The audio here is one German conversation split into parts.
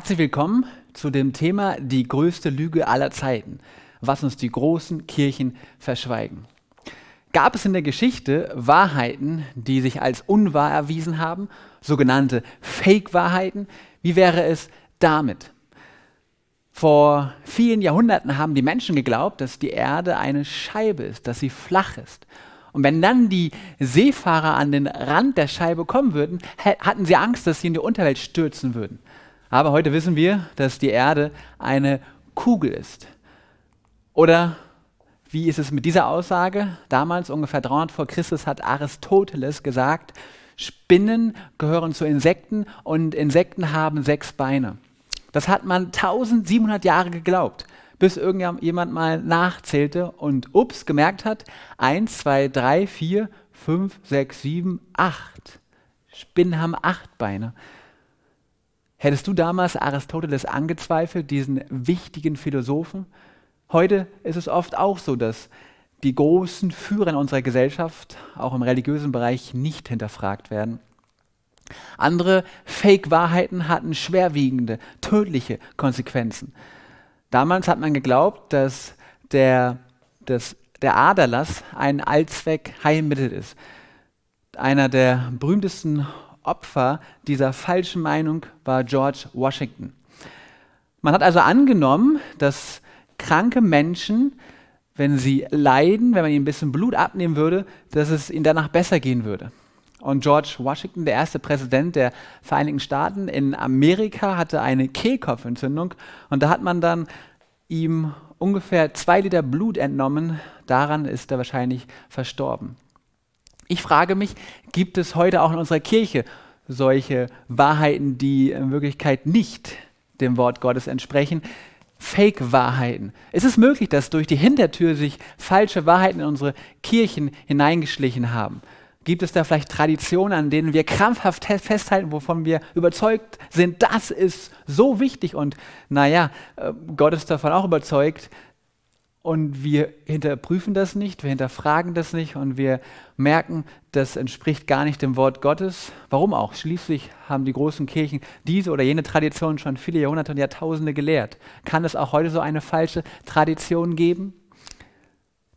Herzlich willkommen zu dem Thema die größte Lüge aller Zeiten, was uns die großen Kirchen verschweigen. Gab es in der Geschichte Wahrheiten, die sich als unwahr erwiesen haben, sogenannte Fake-Wahrheiten? Wie wäre es damit? Vor vielen Jahrhunderten haben die Menschen geglaubt, dass die Erde eine Scheibe ist, dass sie flach ist. Und wenn dann die Seefahrer an den Rand der Scheibe kommen würden, hatten sie Angst, dass sie in die Unterwelt stürzen würden. Aber heute wissen wir, dass die Erde eine Kugel ist. Oder wie ist es mit dieser Aussage? Damals, ungefähr 300 vor Christus, hat Aristoteles gesagt, Spinnen gehören zu Insekten und Insekten haben sechs Beine. Das hat man 1700 Jahre geglaubt, bis irgendjemand mal nachzählte und ups, gemerkt hat, 1, 2, 3, 4, 5, 6, 7, 8. Spinnen haben acht Beine. Hättest du damals Aristoteles angezweifelt, diesen wichtigen Philosophen? Heute ist es oft auch so, dass die großen Führer in unserer Gesellschaft, auch im religiösen Bereich, nicht hinterfragt werden. Andere Fake-Wahrheiten hatten schwerwiegende, tödliche Konsequenzen. Damals hat man geglaubt, dass der, dass der Aderlass ein Allzweck-Heilmittel ist. Einer der berühmtesten Opfer dieser falschen Meinung war George Washington. Man hat also angenommen, dass kranke Menschen, wenn sie leiden, wenn man ihnen ein bisschen Blut abnehmen würde, dass es ihnen danach besser gehen würde. Und George Washington, der erste Präsident der Vereinigten Staaten in Amerika, hatte eine Kehlkopfentzündung und da hat man dann ihm ungefähr zwei Liter Blut entnommen. Daran ist er wahrscheinlich verstorben. Ich frage mich, gibt es heute auch in unserer Kirche solche Wahrheiten, die in Wirklichkeit nicht dem Wort Gottes entsprechen? Fake-Wahrheiten. Ist es möglich, dass durch die Hintertür sich falsche Wahrheiten in unsere Kirchen hineingeschlichen haben? Gibt es da vielleicht Traditionen, an denen wir krampfhaft festhalten, wovon wir überzeugt sind, das ist so wichtig und naja, äh, Gott ist davon auch überzeugt, und wir hinterprüfen das nicht, wir hinterfragen das nicht und wir merken, das entspricht gar nicht dem Wort Gottes. Warum auch? Schließlich haben die großen Kirchen diese oder jene Tradition schon viele Jahrhunderte und Jahrtausende gelehrt. Kann es auch heute so eine falsche Tradition geben?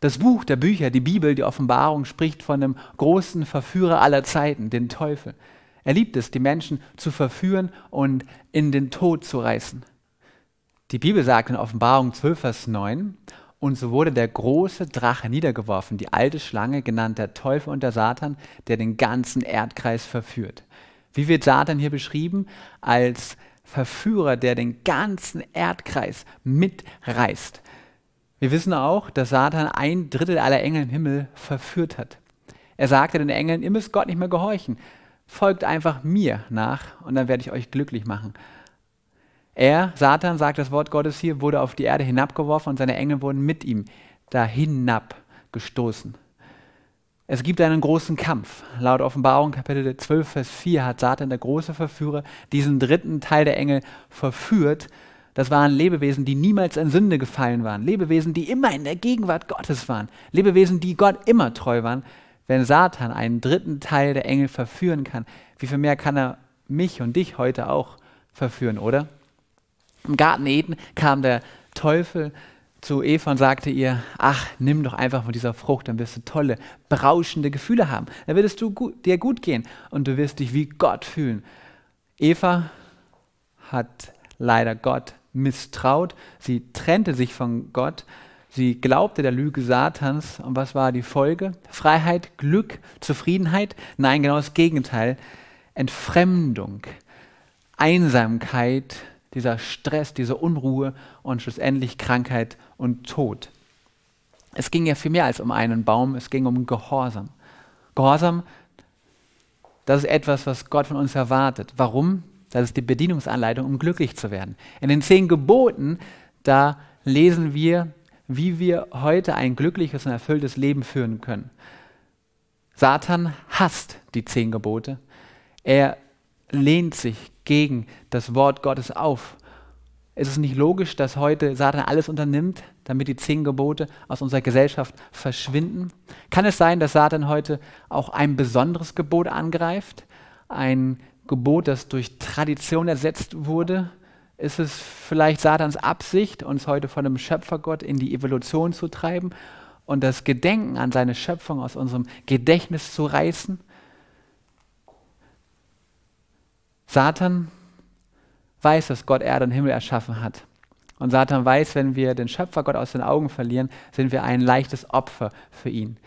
Das Buch der Bücher, die Bibel, die Offenbarung spricht von dem großen Verführer aller Zeiten, den Teufel. Er liebt es, die Menschen zu verführen und in den Tod zu reißen. Die Bibel sagt in Offenbarung 12, Vers 9, und so wurde der große Drache niedergeworfen, die alte Schlange, genannt der Teufel und der Satan, der den ganzen Erdkreis verführt. Wie wird Satan hier beschrieben? Als Verführer, der den ganzen Erdkreis mitreißt. Wir wissen auch, dass Satan ein Drittel aller Engel im Himmel verführt hat. Er sagte den Engeln, ihr müsst Gott nicht mehr gehorchen. Folgt einfach mir nach und dann werde ich euch glücklich machen. Er, Satan, sagt das Wort Gottes hier, wurde auf die Erde hinabgeworfen und seine Engel wurden mit ihm da hinabgestoßen. Es gibt einen großen Kampf. Laut Offenbarung Kapitel 12, Vers 4 hat Satan, der große Verführer, diesen dritten Teil der Engel verführt. Das waren Lebewesen, die niemals in Sünde gefallen waren. Lebewesen, die immer in der Gegenwart Gottes waren. Lebewesen, die Gott immer treu waren. Wenn Satan einen dritten Teil der Engel verführen kann, wie viel mehr kann er mich und dich heute auch verführen, oder? Im Garten Eden kam der Teufel zu Eva und sagte ihr, ach, nimm doch einfach von dieser Frucht, dann wirst du tolle, berauschende Gefühle haben. Dann wirst du gut, dir gut gehen und du wirst dich wie Gott fühlen. Eva hat leider Gott misstraut, sie trennte sich von Gott, sie glaubte der Lüge Satans und was war die Folge? Freiheit, Glück, Zufriedenheit? Nein, genau das Gegenteil. Entfremdung, Einsamkeit, dieser Stress, diese Unruhe und schlussendlich Krankheit und Tod. Es ging ja viel mehr als um einen Baum, es ging um Gehorsam. Gehorsam, das ist etwas, was Gott von uns erwartet. Warum? Das ist die Bedienungsanleitung, um glücklich zu werden. In den zehn Geboten, da lesen wir, wie wir heute ein glückliches und erfülltes Leben führen können. Satan hasst die zehn Gebote. Er lehnt sich gegen das Wort Gottes auf. Es ist nicht logisch, dass heute Satan alles unternimmt, damit die zehn Gebote aus unserer Gesellschaft verschwinden. Kann es sein, dass Satan heute auch ein besonderes Gebot angreift? Ein Gebot, das durch Tradition ersetzt wurde, Ist es vielleicht Satans Absicht, uns heute von dem Schöpfergott in die Evolution zu treiben und das Gedenken an seine Schöpfung aus unserem Gedächtnis zu reißen? Satan weiß, dass Gott Erde und Himmel erschaffen hat. Und Satan weiß, wenn wir den Schöpfergott aus den Augen verlieren, sind wir ein leichtes Opfer für ihn.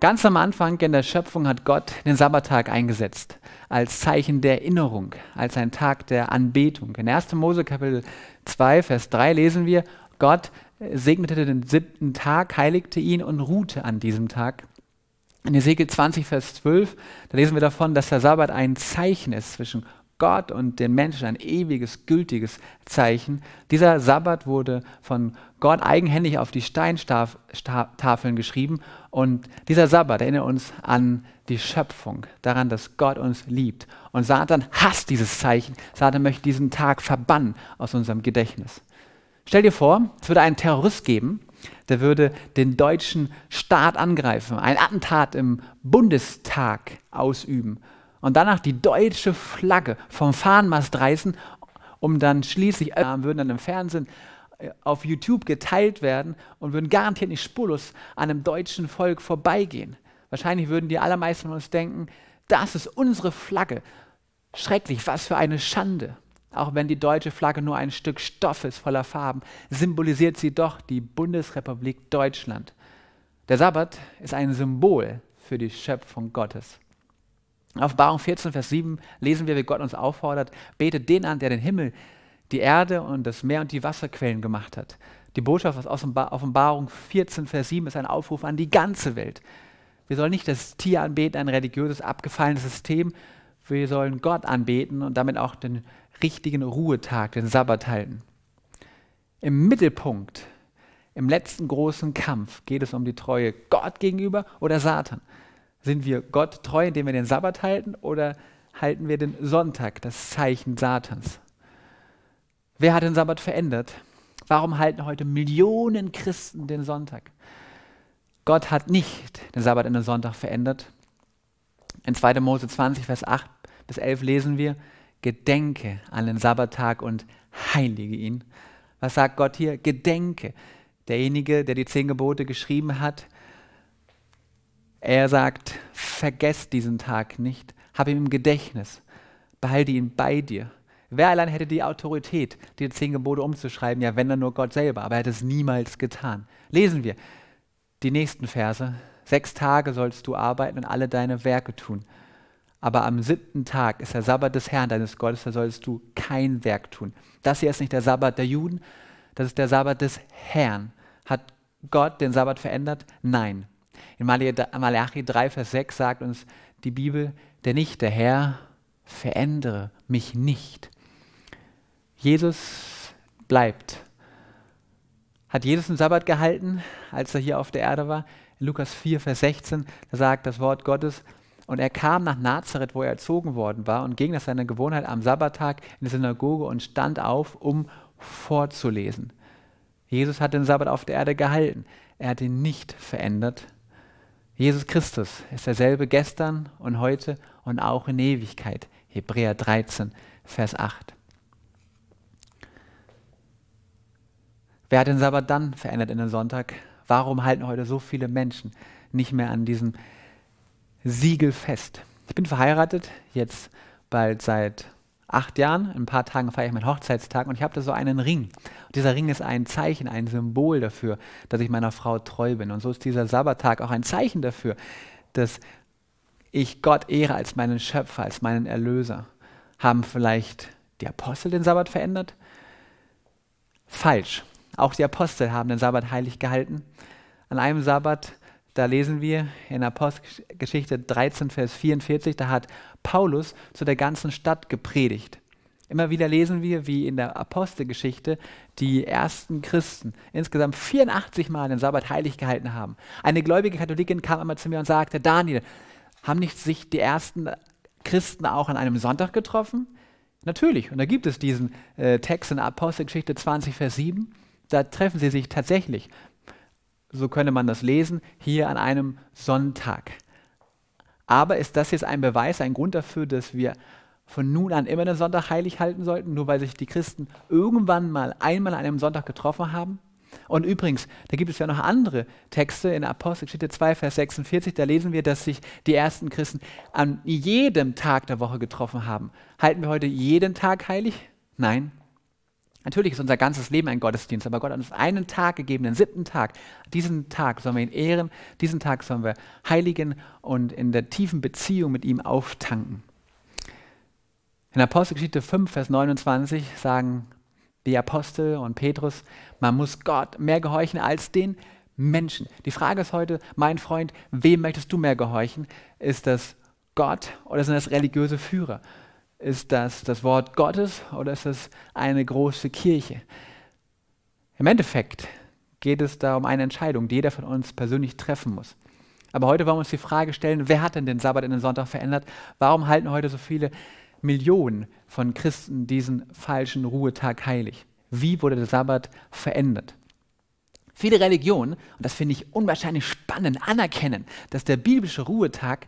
Ganz am Anfang in der Schöpfung hat Gott den Sabbattag eingesetzt, als Zeichen der Erinnerung, als ein Tag der Anbetung. In 1. Mose Kapitel 2, Vers 3 lesen wir, Gott segnete den siebten Tag, heiligte ihn und ruhte an diesem Tag. In Ezekiel 20, Vers 12, da lesen wir davon, dass der Sabbat ein Zeichen ist zwischen Gott und den Menschen ein ewiges, gültiges Zeichen. Dieser Sabbat wurde von Gott eigenhändig auf die Steintafeln geschrieben und dieser Sabbat erinnert uns an die Schöpfung, daran, dass Gott uns liebt. Und Satan hasst dieses Zeichen. Satan möchte diesen Tag verbannen aus unserem Gedächtnis. Stell dir vor, es würde einen Terrorist geben, der würde den deutschen Staat angreifen, ein Attentat im Bundestag ausüben und danach die deutsche Flagge vom Fahnenmast reißen, um dann schließlich, äh, würden dann im Fernsehen äh, auf YouTube geteilt werden und würden garantiert nicht spurlos an einem deutschen Volk vorbeigehen. Wahrscheinlich würden die allermeisten von uns denken, das ist unsere Flagge. Schrecklich, was für eine Schande. Auch wenn die deutsche Flagge nur ein Stück Stoff ist voller Farben, symbolisiert sie doch die Bundesrepublik Deutschland. Der Sabbat ist ein Symbol für die Schöpfung Gottes. Offenbarung 14, Vers 7 lesen wir, wie Gott uns auffordert, betet den an, der den Himmel, die Erde und das Meer und die Wasserquellen gemacht hat. Die Botschaft aus Offenbarung 14, Vers 7 ist ein Aufruf an die ganze Welt. Wir sollen nicht das Tier anbeten, ein religiöses, abgefallenes System. Wir sollen Gott anbeten und damit auch den richtigen Ruhetag, den Sabbat halten. Im Mittelpunkt, im letzten großen Kampf geht es um die Treue Gott gegenüber oder Satan. Sind wir Gott treu, indem wir den Sabbat halten oder halten wir den Sonntag, das Zeichen Satans? Wer hat den Sabbat verändert? Warum halten heute Millionen Christen den Sonntag? Gott hat nicht den Sabbat in den Sonntag verändert. In 2. Mose 20, Vers 8 bis 11 lesen wir, Gedenke an den Sabbattag und heilige ihn. Was sagt Gott hier? Gedenke. Derjenige, der die zehn Gebote geschrieben hat, er sagt, vergesst diesen Tag nicht, hab ihn im Gedächtnis, behalte ihn bei dir. Wer allein hätte die Autorität, die zehn Gebote umzuschreiben? Ja, wenn dann nur Gott selber, aber er hat es niemals getan. Lesen wir die nächsten Verse. Sechs Tage sollst du arbeiten und alle deine Werke tun. Aber am siebten Tag ist der Sabbat des Herrn, deines Gottes, da sollst du kein Werk tun. Das hier ist nicht der Sabbat der Juden, das ist der Sabbat des Herrn. Hat Gott den Sabbat verändert? Nein. In Malachi 3, Vers 6 sagt uns die Bibel, denn ich, der Herr, verändere mich nicht. Jesus bleibt. Hat Jesus den Sabbat gehalten, als er hier auf der Erde war? In Lukas 4, Vers 16, da sagt das Wort Gottes, und er kam nach Nazareth, wo er erzogen worden war, und ging nach seiner Gewohnheit am Sabbattag in die Synagoge und stand auf, um vorzulesen. Jesus hat den Sabbat auf der Erde gehalten. Er hat ihn nicht verändert. Jesus Christus ist derselbe gestern und heute und auch in Ewigkeit. Hebräer 13, Vers 8. Wer hat den Sabbat dann verändert in den Sonntag? Warum halten heute so viele Menschen nicht mehr an diesem Siegel fest? Ich bin verheiratet, jetzt bald seit acht Jahren. In ein paar Tagen feiere ich meinen Hochzeitstag und ich habe da so einen Ring. Und dieser Ring ist ein Zeichen, ein Symbol dafür, dass ich meiner Frau treu bin. Und so ist dieser Sabbattag auch ein Zeichen dafür, dass ich Gott ehre als meinen Schöpfer, als meinen Erlöser. Haben vielleicht die Apostel den Sabbat verändert? Falsch. Auch die Apostel haben den Sabbat heilig gehalten. An einem Sabbat da lesen wir in Apostelgeschichte 13, Vers 44, da hat Paulus zu der ganzen Stadt gepredigt. Immer wieder lesen wir, wie in der Apostelgeschichte die ersten Christen insgesamt 84 Mal den Sabbat heilig gehalten haben. Eine gläubige Katholikin kam einmal zu mir und sagte, Daniel, haben nicht sich die ersten Christen auch an einem Sonntag getroffen? Natürlich, und da gibt es diesen äh, Text in Apostelgeschichte 20, Vers 7. Da treffen sie sich tatsächlich so könnte man das lesen, hier an einem Sonntag. Aber ist das jetzt ein Beweis, ein Grund dafür, dass wir von nun an immer den Sonntag heilig halten sollten, nur weil sich die Christen irgendwann mal einmal an einem Sonntag getroffen haben? Und übrigens, da gibt es ja noch andere Texte in Apostelgeschichte 2, Vers 46, da lesen wir, dass sich die ersten Christen an jedem Tag der Woche getroffen haben. Halten wir heute jeden Tag heilig? Nein. Natürlich ist unser ganzes Leben ein Gottesdienst, aber Gott hat uns einen Tag gegeben, den siebten Tag. Diesen Tag sollen wir ihn ehren, diesen Tag sollen wir heiligen und in der tiefen Beziehung mit ihm auftanken. In Apostelgeschichte 5, Vers 29 sagen die Apostel und Petrus, man muss Gott mehr gehorchen als den Menschen. Die Frage ist heute, mein Freund, wem möchtest du mehr gehorchen? Ist das Gott oder sind das religiöse Führer? Ist das das Wort Gottes oder ist das eine große Kirche? Im Endeffekt geht es da um eine Entscheidung, die jeder von uns persönlich treffen muss. Aber heute wollen wir uns die Frage stellen, wer hat denn den Sabbat in den Sonntag verändert? Warum halten heute so viele Millionen von Christen diesen falschen Ruhetag heilig. Wie wurde der Sabbat verändert? Viele Religionen, und das finde ich unwahrscheinlich spannend, anerkennen, dass der biblische Ruhetag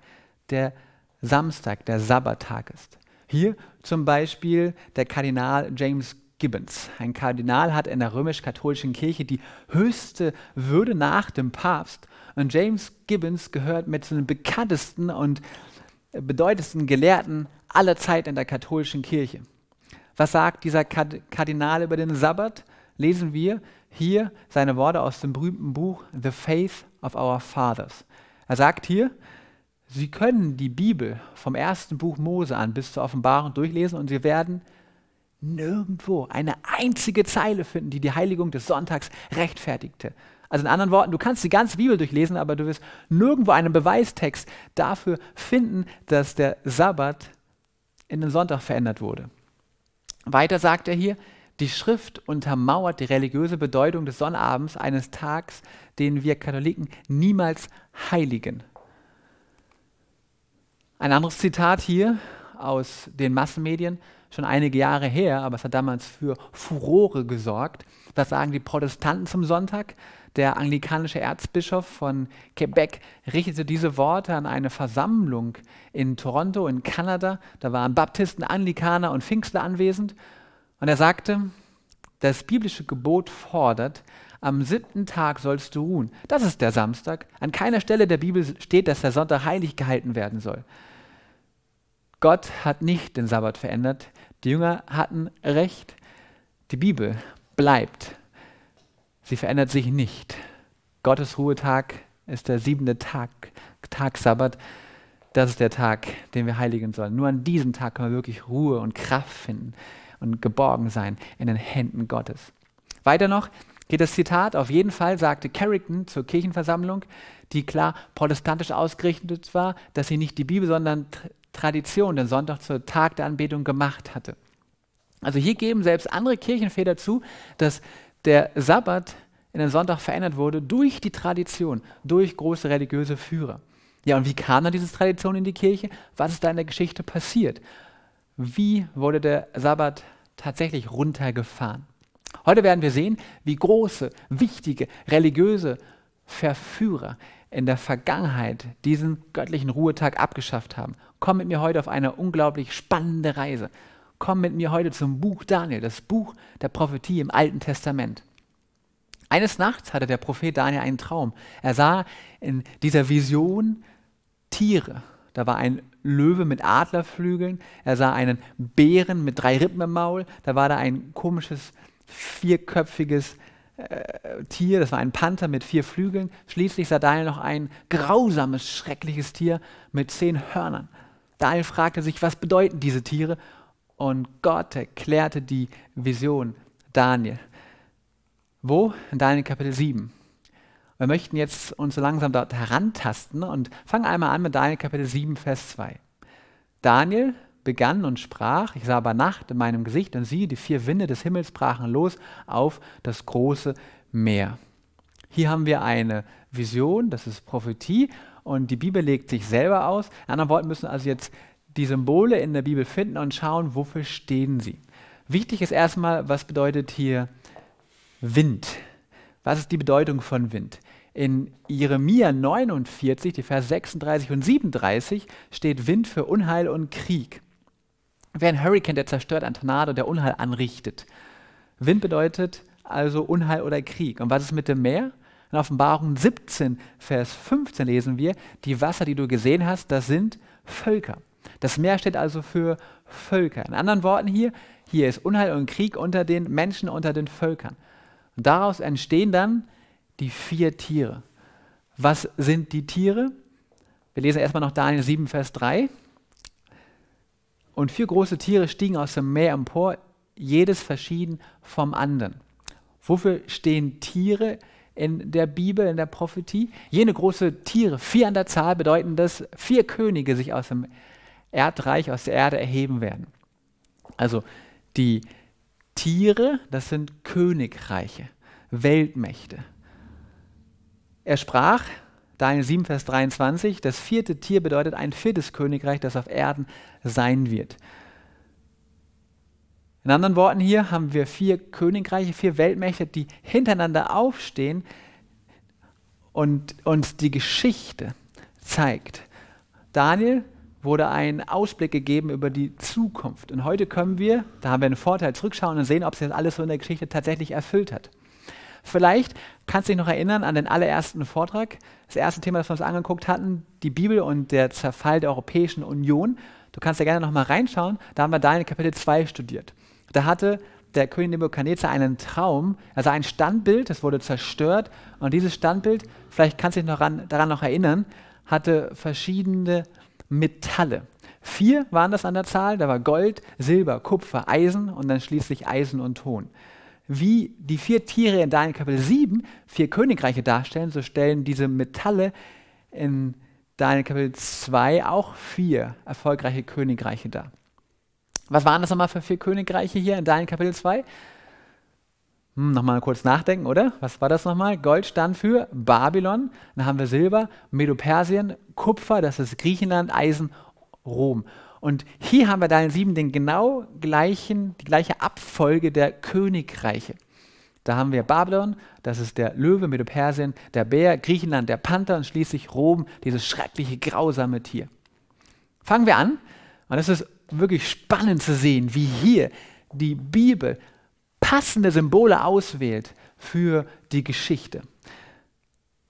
der Samstag, der Sabbattag ist. Hier zum Beispiel der Kardinal James Gibbons. Ein Kardinal hat in der römisch-katholischen Kirche die höchste Würde nach dem Papst. Und James Gibbons gehört mit zu den bekanntesten und bedeutendsten Gelehrten aller Zeit in der katholischen Kirche. Was sagt dieser Kardinal über den Sabbat? Lesen wir hier seine Worte aus dem berühmten Buch The Faith of Our Fathers. Er sagt hier, Sie können die Bibel vom ersten Buch Mose an bis zur Offenbarung durchlesen und Sie werden nirgendwo eine einzige Zeile finden, die die Heiligung des Sonntags rechtfertigte. Also in anderen Worten, du kannst die ganze Bibel durchlesen, aber du wirst nirgendwo einen Beweistext dafür finden, dass der Sabbat in den Sonntag verändert wurde. Weiter sagt er hier, die Schrift untermauert die religiöse Bedeutung des Sonnabends, eines Tags, den wir Katholiken niemals heiligen. Ein anderes Zitat hier aus den Massenmedien, schon einige Jahre her, aber es hat damals für Furore gesorgt. Was sagen die Protestanten zum Sonntag? Der anglikanische Erzbischof von Quebec richtete diese Worte an eine Versammlung in Toronto in Kanada. Da waren Baptisten, Anglikaner und Pfingstler anwesend. Und er sagte, das biblische Gebot fordert, am siebten Tag sollst du ruhen. Das ist der Samstag. An keiner Stelle der Bibel steht, dass der Sonntag heilig gehalten werden soll. Gott hat nicht den Sabbat verändert. Die Jünger hatten recht. Die Bibel bleibt Sie verändert sich nicht. Gottes Ruhetag ist der siebente Tag, Tag Sabbat. Das ist der Tag, den wir heiligen sollen. Nur an diesem Tag können wir wirklich Ruhe und Kraft finden und geborgen sein in den Händen Gottes. Weiter noch geht das Zitat, auf jeden Fall sagte Carrington zur Kirchenversammlung, die klar protestantisch ausgerichtet war, dass sie nicht die Bibel, sondern Tradition, den Sonntag zur Tag der Anbetung gemacht hatte. Also hier geben selbst andere Kirchenväter zu, dass der Sabbat in den Sonntag verändert wurde durch die Tradition, durch große religiöse Führer. Ja, und wie kam dann diese Tradition in die Kirche? Was ist da in der Geschichte passiert? Wie wurde der Sabbat tatsächlich runtergefahren? Heute werden wir sehen, wie große, wichtige, religiöse Verführer in der Vergangenheit diesen göttlichen Ruhetag abgeschafft haben. Komm mit mir heute auf eine unglaublich spannende Reise komm mit mir heute zum Buch Daniel, das Buch der Prophetie im Alten Testament. Eines Nachts hatte der Prophet Daniel einen Traum. Er sah in dieser Vision Tiere. Da war ein Löwe mit Adlerflügeln, er sah einen Bären mit drei Rippen im Maul, da war da ein komisches vierköpfiges äh, Tier, das war ein Panther mit vier Flügeln. Schließlich sah Daniel noch ein grausames, schreckliches Tier mit zehn Hörnern. Daniel fragte sich, was bedeuten diese Tiere? und Gott erklärte die Vision Daniel. Wo? In Daniel Kapitel 7. Wir möchten jetzt uns so langsam dort herantasten und fangen einmal an mit Daniel Kapitel 7, Vers 2. Daniel begann und sprach, ich sah bei Nacht in meinem Gesicht und siehe, die vier Winde des Himmels brachen los auf das große Meer. Hier haben wir eine Vision, das ist Prophetie und die Bibel legt sich selber aus. In anderen Worten müssen also jetzt die Symbole in der Bibel finden und schauen, wofür stehen sie. Wichtig ist erstmal, was bedeutet hier Wind? Was ist die Bedeutung von Wind? In Jeremia 49, die Vers 36 und 37 steht Wind für Unheil und Krieg. Wäre ein Hurricane, der zerstört, ein Tornado, der Unheil anrichtet. Wind bedeutet also Unheil oder Krieg. Und was ist mit dem Meer? In Offenbarung 17, Vers 15 lesen wir, die Wasser, die du gesehen hast, das sind Völker. Das Meer steht also für Völker. In anderen Worten hier, hier ist Unheil und Krieg unter den Menschen, unter den Völkern. Und daraus entstehen dann die vier Tiere. Was sind die Tiere? Wir lesen erstmal noch Daniel 7, Vers 3. Und vier große Tiere stiegen aus dem Meer empor, jedes verschieden vom anderen. Wofür stehen Tiere in der Bibel, in der Prophetie? Jene große Tiere, vier an der Zahl, bedeuten, dass vier Könige sich aus dem Erdreich, aus der Erde erheben werden. Also die Tiere, das sind Königreiche, Weltmächte. Er sprach, Daniel 7, Vers 23, das vierte Tier bedeutet ein viertes Königreich, das auf Erden sein wird. In anderen Worten hier haben wir vier Königreiche, vier Weltmächte, die hintereinander aufstehen und uns die Geschichte zeigt. Daniel wurde ein Ausblick gegeben über die Zukunft. Und heute können wir, da haben wir einen Vorteil, zurückschauen und sehen, ob sich das alles so in der Geschichte tatsächlich erfüllt hat. Vielleicht kannst du dich noch erinnern an den allerersten Vortrag, das erste Thema, das wir uns angeguckt hatten, die Bibel und der Zerfall der Europäischen Union. Du kannst ja gerne noch mal reinschauen. Da haben wir Daniel Kapitel 2 studiert. Da hatte der König Nebuchadnezzar einen Traum, also ein Standbild, das wurde zerstört. Und dieses Standbild, vielleicht kannst du dich noch ran, daran noch erinnern, hatte verschiedene Metalle. Vier waren das an der Zahl, da war Gold, Silber, Kupfer, Eisen und dann schließlich Eisen und Ton. Wie die vier Tiere in Daniel Kapitel 7 vier Königreiche darstellen, so stellen diese Metalle in Daniel Kapitel 2 auch vier erfolgreiche Königreiche dar. Was waren das nochmal für vier Königreiche hier in Daniel Kapitel 2? Hm, nochmal kurz nachdenken, oder? Was war das nochmal? Gold stand für Babylon, dann haben wir Silber, Medo-Persien, Kupfer, das ist Griechenland, Eisen, Rom. Und hier haben wir Daniel 7 den genau gleichen, die gleiche Abfolge der Königreiche. Da haben wir Babylon, das ist der Löwe, Medo-Persien, der Bär, Griechenland, der Panther und schließlich Rom, dieses schreckliche, grausame Tier. Fangen wir an, und das ist wirklich spannend zu sehen, wie hier die Bibel passende Symbole auswählt für die Geschichte.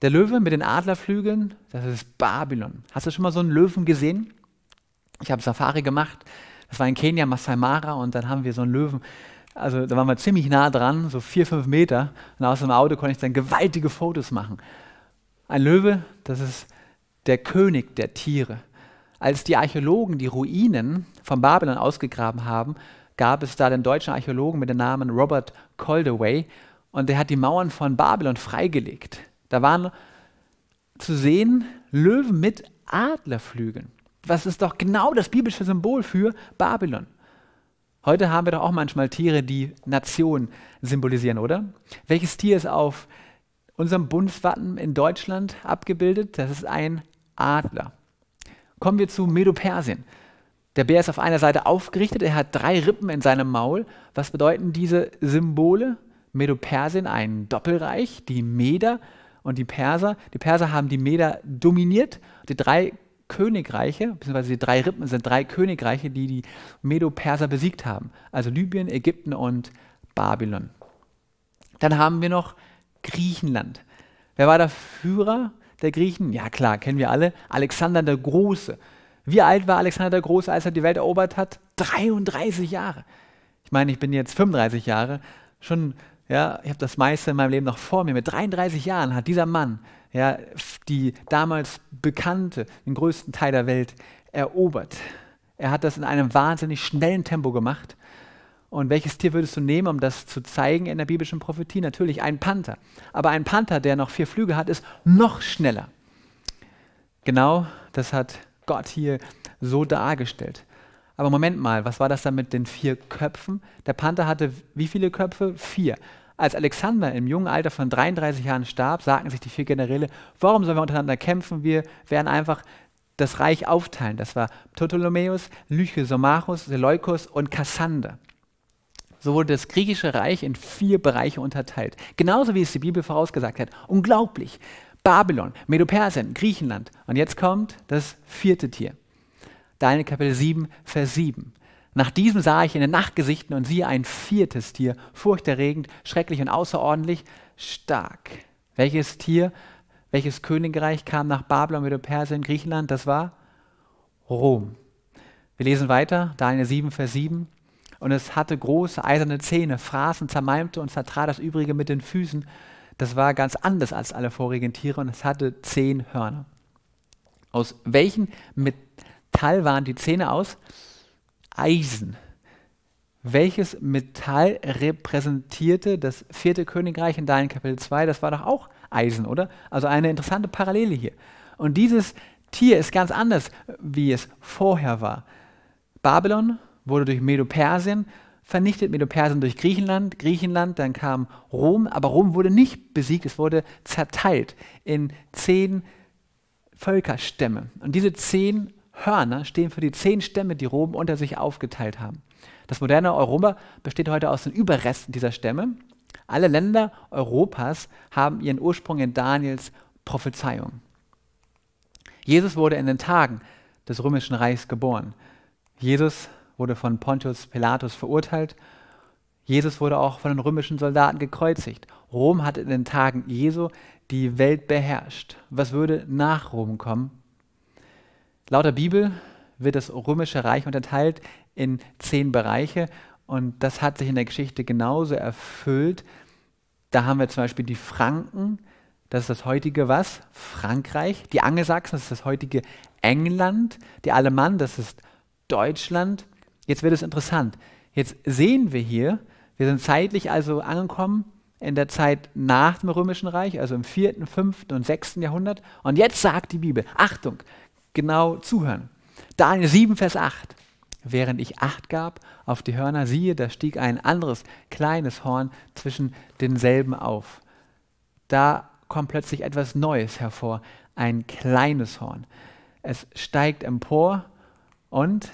Der Löwe mit den Adlerflügeln, das ist Babylon. Hast du schon mal so einen Löwen gesehen? Ich habe Safari gemacht. Das war in Kenia, Masai Mara, und dann haben wir so einen Löwen. Also da waren wir ziemlich nah dran, so vier, fünf Meter. Und aus dem Auto konnte ich dann gewaltige Fotos machen. Ein Löwe, das ist der König der Tiere. Als die Archäologen die Ruinen von Babylon ausgegraben haben, gab es da den deutschen Archäologen mit dem Namen Robert Caldaway und der hat die Mauern von Babylon freigelegt. Da waren zu sehen Löwen mit Adlerflügeln. Was ist doch genau das biblische Symbol für Babylon. Heute haben wir doch auch manchmal Tiere, die Nationen symbolisieren, oder? Welches Tier ist auf unserem Bundeswappen in Deutschland abgebildet? Das ist ein Adler. Kommen wir zu Medo-Persien. Der Bär ist auf einer Seite aufgerichtet, er hat drei Rippen in seinem Maul. Was bedeuten diese Symbole? Medo-Persien, ein Doppelreich, die Meder und die Perser. Die Perser haben die Meder dominiert. Die drei Königreiche, beziehungsweise die drei Rippen sind drei Königreiche, die die Medo-Perser besiegt haben. Also Libyen, Ägypten und Babylon. Dann haben wir noch Griechenland. Wer war der Führer der Griechen? Ja klar, kennen wir alle. Alexander der Große. Wie alt war Alexander der Große, als er die Welt erobert hat? 33 Jahre. Ich meine, ich bin jetzt 35 Jahre. Schon, ja, ich habe das meiste in meinem Leben noch vor mir. Mit 33 Jahren hat dieser Mann ja, die damals bekannte, den größten Teil der Welt erobert. Er hat das in einem wahnsinnig schnellen Tempo gemacht. Und welches Tier würdest du nehmen, um das zu zeigen in der biblischen Prophetie? Natürlich ein Panther. Aber ein Panther, der noch vier Flügel hat, ist noch schneller. Genau das hat Gott hier so dargestellt. Aber Moment mal, was war das dann mit den vier Köpfen? Der Panther hatte wie viele Köpfe? Vier. Als Alexander im jungen Alter von 33 Jahren starb, sagten sich die vier Generäle, warum sollen wir untereinander kämpfen? Wir werden einfach das Reich aufteilen. Das war Ptolemaeus, Lycosomachus, Seleukus und Kassander. So wurde das griechische Reich in vier Bereiche unterteilt. Genauso wie es die Bibel vorausgesagt hat. Unglaublich. Babylon, Medo-Persien, Griechenland. Und jetzt kommt das vierte Tier. Daniel Kapitel 7, Vers 7. Nach diesem sah ich in den Nachtgesichten und siehe ein viertes Tier, furchterregend, schrecklich und außerordentlich stark. Welches Tier, welches Königreich kam nach Babylon, Medo-Persien, Griechenland? Das war Rom. Wir lesen weiter, Daniel 7, Vers 7. Und es hatte große eiserne Zähne, fraß und zermalmte und zertrat das Übrige mit den Füßen. Das war ganz anders als alle vorigen Tiere und es hatte zehn Hörner. Aus welchem Metall waren die Zähne aus? Eisen. Welches Metall repräsentierte das vierte Königreich in Daniel Kapitel 2? Das war doch auch Eisen, oder? Also eine interessante Parallele hier. Und dieses Tier ist ganz anders, wie es vorher war. Babylon wurde durch Medo-Persien vernichtet, Medo-Persien durch Griechenland, Griechenland, dann kam Rom, aber Rom wurde nicht besiegt, es wurde zerteilt in zehn Völkerstämme. Und diese zehn Hörner stehen für die zehn Stämme, die Rom unter sich aufgeteilt haben. Das moderne Europa besteht heute aus den Überresten dieser Stämme. Alle Länder Europas haben ihren Ursprung in Daniels Prophezeiung. Jesus wurde in den Tagen des römischen Reichs geboren. Jesus wurde von Pontius Pilatus verurteilt. Jesus wurde auch von den römischen Soldaten gekreuzigt. Rom hat in den Tagen Jesu die Welt beherrscht. Was würde nach Rom kommen? Laut der Bibel wird das römische Reich unterteilt in zehn Bereiche und das hat sich in der Geschichte genauso erfüllt. Da haben wir zum Beispiel die Franken, das ist das heutige was? Frankreich. Die Angelsachsen, das ist das heutige England. Die Alemannen, das ist Deutschland. Jetzt wird es interessant. Jetzt sehen wir hier, wir sind zeitlich also angekommen in der Zeit nach dem Römischen Reich, also im 4., 5. und 6. Jahrhundert. Und jetzt sagt die Bibel, Achtung, genau zuhören. Daniel 7, Vers 8. Während ich Acht gab auf die Hörner, siehe, da stieg ein anderes kleines Horn zwischen denselben auf. Da kommt plötzlich etwas Neues hervor, ein kleines Horn. Es steigt empor und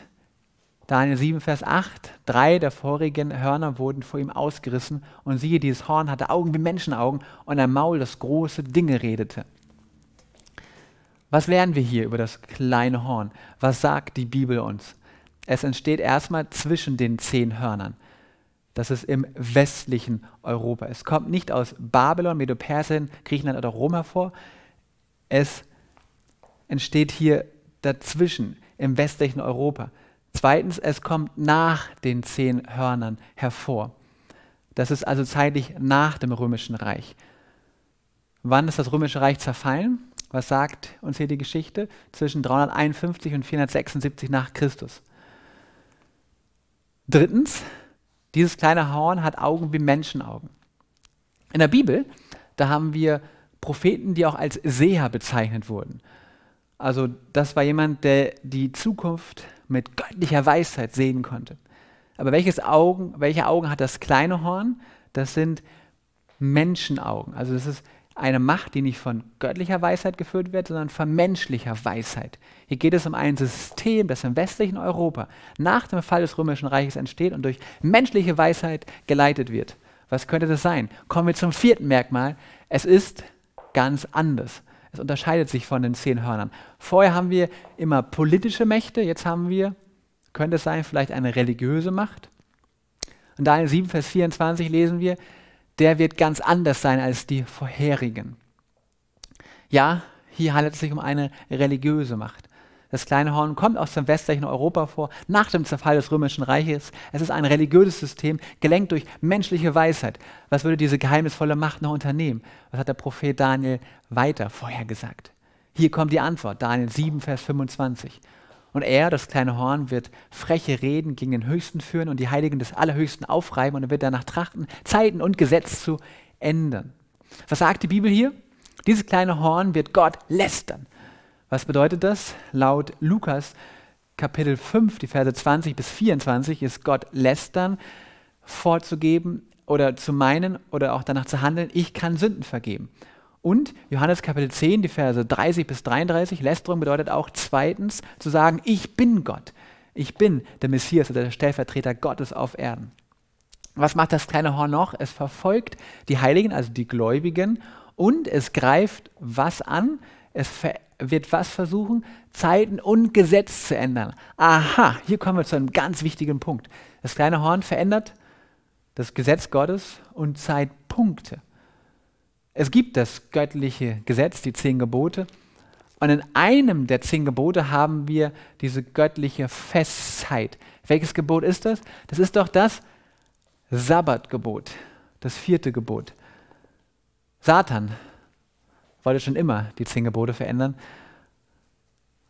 Daniel 7, Vers 8, drei der vorigen Hörner wurden vor ihm ausgerissen und siehe, dieses Horn hatte Augen wie Menschenaugen und ein Maul, das große Dinge redete. Was lernen wir hier über das kleine Horn? Was sagt die Bibel uns? Es entsteht erstmal zwischen den zehn Hörnern. Das ist im westlichen Europa. Es kommt nicht aus Babylon, Medo-Persien, Griechenland oder Rom hervor. Es entsteht hier dazwischen, im westlichen Europa. Zweitens, es kommt nach den zehn Hörnern hervor. Das ist also zeitlich nach dem Römischen Reich. Wann ist das Römische Reich zerfallen? Was sagt uns hier die Geschichte? Zwischen 351 und 476 nach Christus. Drittens, dieses kleine Horn hat Augen wie Menschenaugen. In der Bibel, da haben wir Propheten, die auch als Seher bezeichnet wurden. Also das war jemand, der die Zukunft mit göttlicher Weisheit sehen konnte. Aber welches Augen, welche Augen hat das kleine Horn? Das sind Menschenaugen. Also das ist eine Macht, die nicht von göttlicher Weisheit geführt wird, sondern von menschlicher Weisheit. Hier geht es um ein System, das im westlichen Europa nach dem Fall des Römischen Reiches entsteht und durch menschliche Weisheit geleitet wird. Was könnte das sein? Kommen wir zum vierten Merkmal. Es ist ganz anders. Es unterscheidet sich von den zehn Hörnern. Vorher haben wir immer politische Mächte, jetzt haben wir, könnte es sein, vielleicht eine religiöse Macht. Und da in 7, Vers 24 lesen wir, der wird ganz anders sein als die vorherigen. Ja, hier handelt es sich um eine religiöse Macht. Das kleine Horn kommt aus dem westlichen Europa vor, nach dem Zerfall des Römischen Reiches. Es ist ein religiöses System, gelenkt durch menschliche Weisheit. Was würde diese geheimnisvolle Macht noch unternehmen? Was hat der Prophet Daniel weiter vorhergesagt? Hier kommt die Antwort, Daniel 7, Vers 25. Und er, das kleine Horn, wird freche Reden gegen den Höchsten führen und die Heiligen des Allerhöchsten aufreiben und er wird danach trachten, Zeiten und Gesetz zu ändern. Was sagt die Bibel hier? Dieses kleine Horn wird Gott lästern. Was bedeutet das? Laut Lukas Kapitel 5, die Verse 20 bis 24 ist Gott lästern vorzugeben oder zu meinen oder auch danach zu handeln, ich kann Sünden vergeben. Und Johannes Kapitel 10, die Verse 30 bis 33, Lästerung bedeutet auch zweitens zu sagen, ich bin Gott. Ich bin der Messias oder der Stellvertreter Gottes auf Erden. Was macht das kleine Horn noch? Es verfolgt die Heiligen, also die Gläubigen, und es greift was an? Es wird was versuchen? Zeiten und Gesetz zu ändern. Aha, hier kommen wir zu einem ganz wichtigen Punkt. Das kleine Horn verändert das Gesetz Gottes und Zeitpunkte. Es gibt das göttliche Gesetz, die zehn Gebote. Und in einem der zehn Gebote haben wir diese göttliche Festzeit. Welches Gebot ist das? Das ist doch das Sabbatgebot, das vierte Gebot. Satan wollte schon immer die zehn Gebote verändern.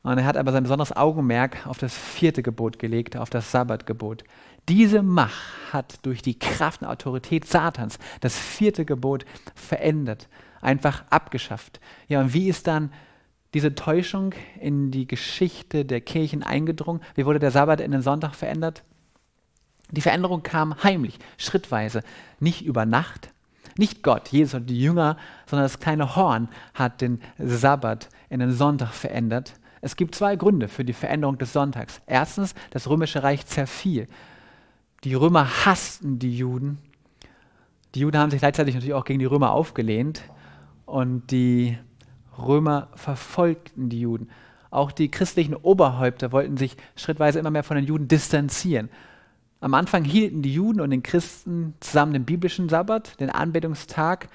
Und er hat aber sein besonderes Augenmerk auf das vierte Gebot gelegt, auf das Sabbatgebot. Diese Macht hat durch die Kraft und Autorität Satans das vierte Gebot verändert, einfach abgeschafft. Ja, und wie ist dann diese Täuschung in die Geschichte der Kirchen eingedrungen? Wie wurde der Sabbat in den Sonntag verändert? Die Veränderung kam heimlich, schrittweise, nicht über Nacht. Nicht Gott, Jesus und die Jünger, sondern das kleine Horn hat den Sabbat in den Sonntag verändert. Es gibt zwei Gründe für die Veränderung des Sonntags. Erstens, das römische Reich zerfiel. Die Römer hassten die Juden. Die Juden haben sich gleichzeitig natürlich auch gegen die Römer aufgelehnt und die Römer verfolgten die Juden. Auch die christlichen Oberhäupter wollten sich schrittweise immer mehr von den Juden distanzieren. Am Anfang hielten die Juden und den Christen zusammen den biblischen Sabbat, den Anbetungstag.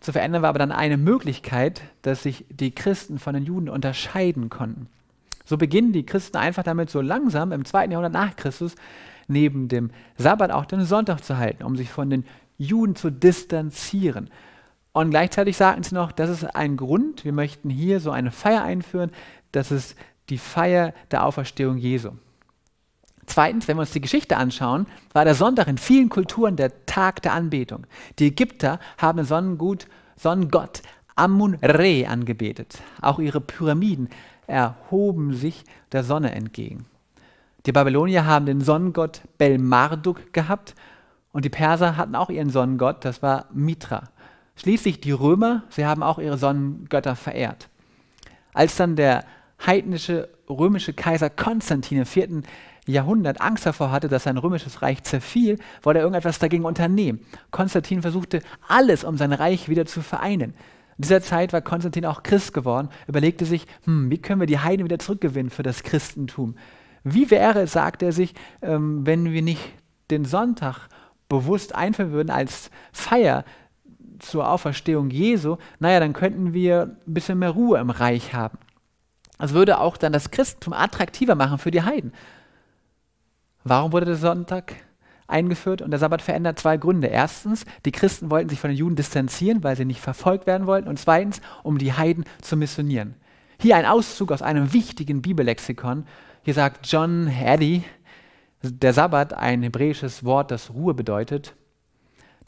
Zu verändern war aber dann eine Möglichkeit, dass sich die Christen von den Juden unterscheiden konnten. So beginnen die Christen einfach damit so langsam im zweiten Jahrhundert nach Christus neben dem Sabbat auch den Sonntag zu halten, um sich von den Juden zu distanzieren. Und gleichzeitig sagten sie noch, das ist ein Grund, wir möchten hier so eine Feier einführen, das ist die Feier der Auferstehung Jesu. Zweitens, wenn wir uns die Geschichte anschauen, war der Sonntag in vielen Kulturen der Tag der Anbetung. Die Ägypter haben Sonnengut, Sonnengott Amun-Re angebetet. Auch ihre Pyramiden erhoben sich der Sonne entgegen. Die Babylonier haben den Sonnengott Bel-Marduk gehabt und die Perser hatten auch ihren Sonnengott, das war Mitra. Schließlich die Römer, sie haben auch ihre Sonnengötter verehrt. Als dann der heidnische römische Kaiser Konstantin im 4. Jahrhundert Angst davor hatte, dass sein römisches Reich zerfiel, wollte er irgendetwas dagegen unternehmen. Konstantin versuchte alles, um sein Reich wieder zu vereinen. In dieser Zeit war Konstantin auch Christ geworden, überlegte sich, hm, wie können wir die Heiden wieder zurückgewinnen für das Christentum? Wie wäre es, sagt er sich, ähm, wenn wir nicht den Sonntag bewusst einführen würden als Feier zur Auferstehung Jesu? Naja, dann könnten wir ein bisschen mehr Ruhe im Reich haben. Das würde auch dann das Christentum attraktiver machen für die Heiden. Warum wurde der Sonntag eingeführt und der Sabbat verändert? Zwei Gründe. Erstens, die Christen wollten sich von den Juden distanzieren, weil sie nicht verfolgt werden wollten. Und zweitens, um die Heiden zu missionieren. Hier ein Auszug aus einem wichtigen Bibellexikon hier sagt John Eddy, der Sabbat, ein hebräisches Wort, das Ruhe bedeutet.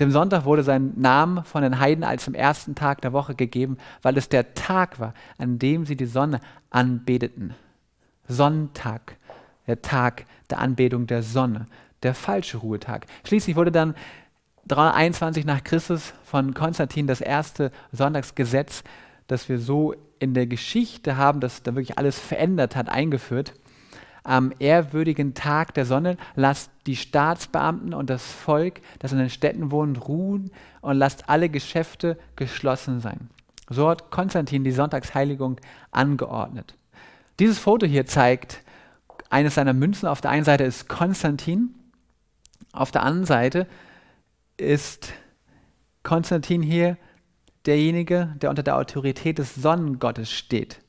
Dem Sonntag wurde sein Name von den Heiden als dem ersten Tag der Woche gegeben, weil es der Tag war, an dem sie die Sonne anbeteten. Sonntag, der Tag der Anbetung der Sonne, der falsche Ruhetag. Schließlich wurde dann 321 nach Christus von Konstantin das erste Sonntagsgesetz, das wir so in der Geschichte haben, das da wirklich alles verändert hat, eingeführt am ehrwürdigen Tag der Sonne lasst die Staatsbeamten und das Volk, das in den Städten wohnt, ruhen und lasst alle Geschäfte geschlossen sein. So hat Konstantin die Sonntagsheiligung angeordnet. Dieses Foto hier zeigt eines seiner Münzen. Auf der einen Seite ist Konstantin, auf der anderen Seite ist Konstantin hier derjenige, der unter der Autorität des Sonnengottes steht.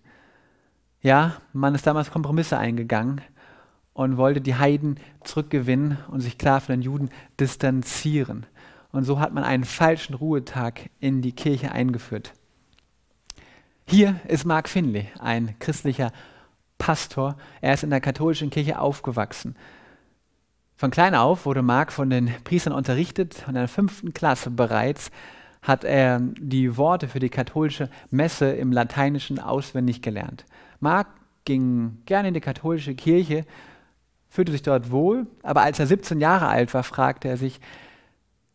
Ja, man ist damals Kompromisse eingegangen und wollte die Heiden zurückgewinnen und sich klar von den Juden distanzieren. Und so hat man einen falschen Ruhetag in die Kirche eingeführt. Hier ist Mark Finley, ein christlicher Pastor. Er ist in der katholischen Kirche aufgewachsen. Von klein auf wurde Mark von den Priestern unterrichtet und in der fünften Klasse bereits hat er die Worte für die katholische Messe im Lateinischen auswendig gelernt. Mark ging gerne in die katholische Kirche, fühlte sich dort wohl, aber als er 17 Jahre alt war, fragte er sich,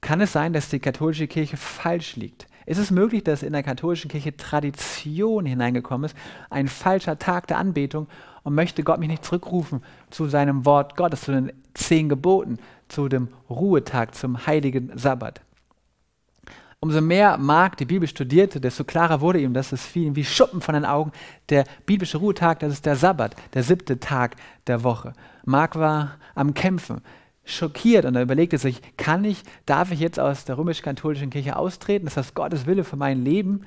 kann es sein, dass die katholische Kirche falsch liegt? Ist es möglich, dass in der katholischen Kirche Tradition hineingekommen ist, ein falscher Tag der Anbetung und möchte Gott mich nicht zurückrufen zu seinem Wort Gottes, zu den zehn Geboten, zu dem Ruhetag, zum heiligen Sabbat? Umso mehr Mark die Bibel studierte, desto klarer wurde ihm, dass es fiel wie Schuppen von den Augen. Der biblische Ruhetag, das ist der Sabbat, der siebte Tag der Woche. Mark war am Kämpfen, schockiert und er überlegte sich, kann ich, darf ich jetzt aus der römisch-katholischen Kirche austreten? Ist das Gottes Wille für mein Leben?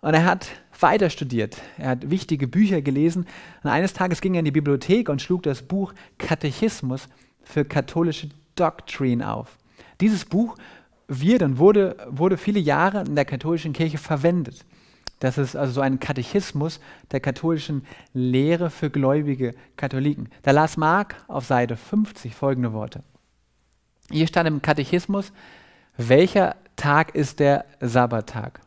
Und er hat weiter studiert. Er hat wichtige Bücher gelesen. Und eines Tages ging er in die Bibliothek und schlug das Buch Katechismus für katholische Doktrin auf. Dieses Buch wird wurde, wurde viele Jahre in der katholischen Kirche verwendet. Das ist also so ein Katechismus der katholischen Lehre für gläubige Katholiken. Da las Mark auf Seite 50 folgende Worte. Hier stand im Katechismus, welcher Tag ist der Sabbattag?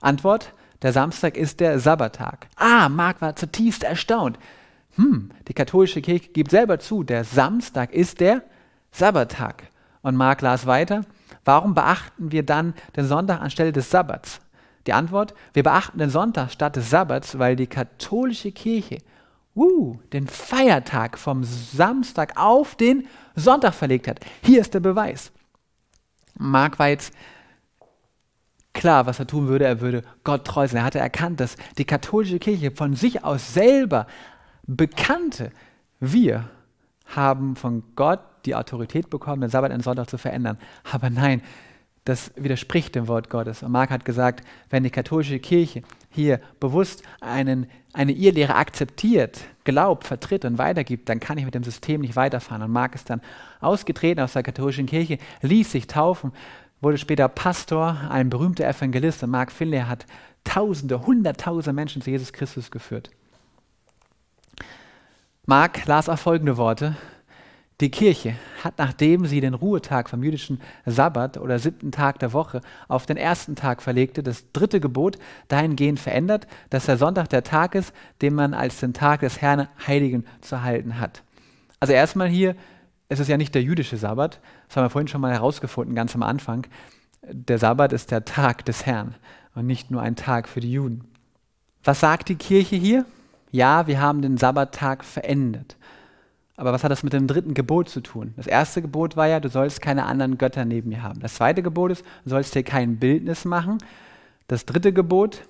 Antwort, der Samstag ist der Sabbattag. Ah, Mark war zutiefst erstaunt. Hm, die katholische Kirche gibt selber zu, der Samstag ist der Sabbattag. Und Mark las weiter, Warum beachten wir dann den Sonntag anstelle des Sabbats? Die Antwort, wir beachten den Sonntag statt des Sabbats, weil die katholische Kirche uh, den Feiertag vom Samstag auf den Sonntag verlegt hat. Hier ist der Beweis. Mark war jetzt klar, was er tun würde. Er würde Gott treu sein. Er hatte erkannt, dass die katholische Kirche von sich aus selber bekannte, wir haben von Gott die Autorität bekommen, den Sabbat einen Sonntag zu verändern. Aber nein, das widerspricht dem Wort Gottes. Und Mark hat gesagt, wenn die katholische Kirche hier bewusst einen, eine Irrlehre akzeptiert, glaubt, vertritt und weitergibt, dann kann ich mit dem System nicht weiterfahren. Und Mark ist dann ausgetreten aus der katholischen Kirche, ließ sich taufen, wurde später Pastor, ein berühmter Evangelist. Und Mark Finlay hat Tausende, Hunderttausende Menschen zu Jesus Christus geführt. Mark las auch folgende Worte die Kirche hat, nachdem sie den Ruhetag vom jüdischen Sabbat oder siebten Tag der Woche auf den ersten Tag verlegte, das dritte Gebot dahingehend verändert, dass der Sonntag der Tag ist, den man als den Tag des Herrn Heiligen zu halten hat. Also erstmal hier, es ist ja nicht der jüdische Sabbat, das haben wir vorhin schon mal herausgefunden, ganz am Anfang. Der Sabbat ist der Tag des Herrn und nicht nur ein Tag für die Juden. Was sagt die Kirche hier? Ja, wir haben den Sabbattag verändert. Aber was hat das mit dem dritten Gebot zu tun? Das erste Gebot war ja, du sollst keine anderen Götter neben mir haben. Das zweite Gebot ist, du sollst dir kein Bildnis machen. Das dritte Gebot,